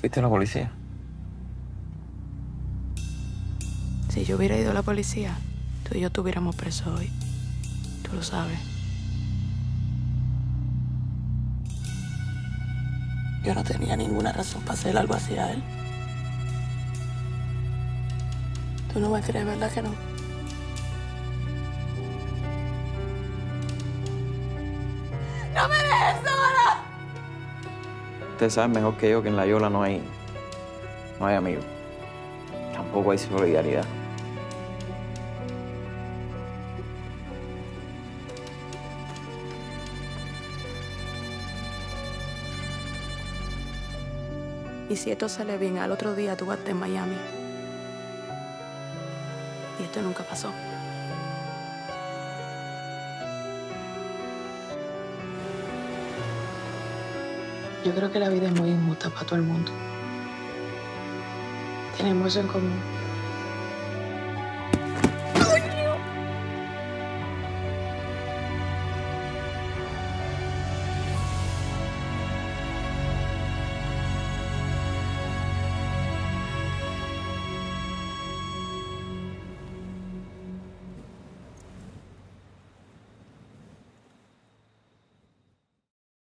¿Fuiste a la policía? Si yo hubiera ido a la policía, tú y yo estuviéramos presos hoy. Tú lo sabes. Yo no tenía ninguna razón para hacer algo así a él. Tú no me crees, ¿verdad que no? ¡No me dejes! Ustedes saben mejor que yo que en la Yola no hay. no hay amigos. Tampoco hay solidaridad. Y si esto sale bien, al otro día tú vas en Miami. Y esto nunca pasó. Yo creo que la vida es muy injusta para todo el mundo. Tenemos eso en común.